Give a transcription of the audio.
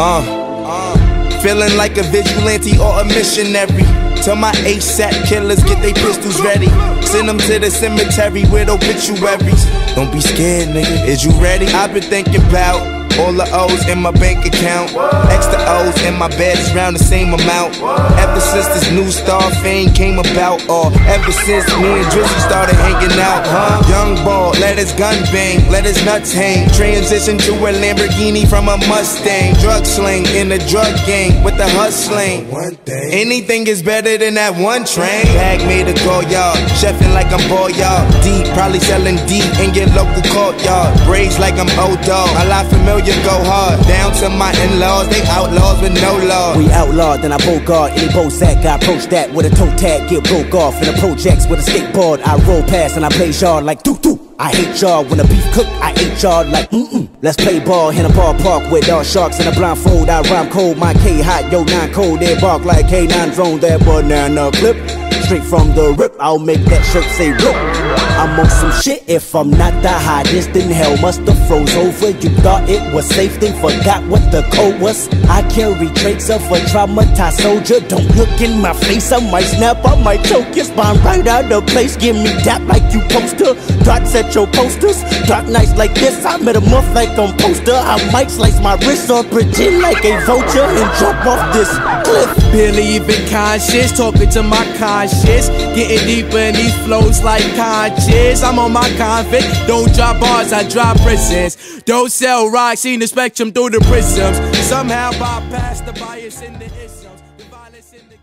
Uh, feeling like a vigilante or a missionary. Tell my ASAP killers get they pistols ready. Send them to the cemetery with obituaries. Don't be scared, nigga. Is you ready? I've been thinking about all the O's in my bank account. Extra O's in my bed is round the same amount. Ever since this new star fame came about, or ever since me and Drizzy started hanging out, huh? Young ball, let his gun bang, let his nuts hang. Transition to a Lamborghini from a Mustang. Drug sling in the drug gang with the hustling. Anything is better than that one train. Bag made a go yard, chefing like I'm ball yard. Deep, probably selling deep in your local courtyard. Braids like I'm old dog. My life familiar go hard. Down to my in-laws, they outlaws with no law. We outlawed, then I bogart any Bozak. I approach that with a toe tag, get broke off in the projects with a skateboard. I roll past and I play yard like doo doo. I hate y'all when the beef cook, I hate y'all like mm-mm. Let's play ball in a ballpark with all sharks in a blindfold. I rhyme cold, my K hot, yo nine cold. They bark like K9 drone, that banana clip. Straight from the rip, I'll make that shirt say rip. I'm on some shit if I'm not the hottest then hell must have froze over You thought it was safe then forgot what the code was I carry traits of a traumatized soldier Don't look in my face, I might snap, I might choke your spine right out of place Give me that like you poster At your posters Dark nights like this, I met a month like on poster I might slice my wrist or pretend like a vulture And jump off this cliff Believe in conscience, talking to my conscience Getting deeper in these flows like conscience I'm on my convict. Don't drop bars, I drop prisons. Don't sell rocks, see the spectrum through the prisms. Somehow bypass the bias in the isms. The violence in the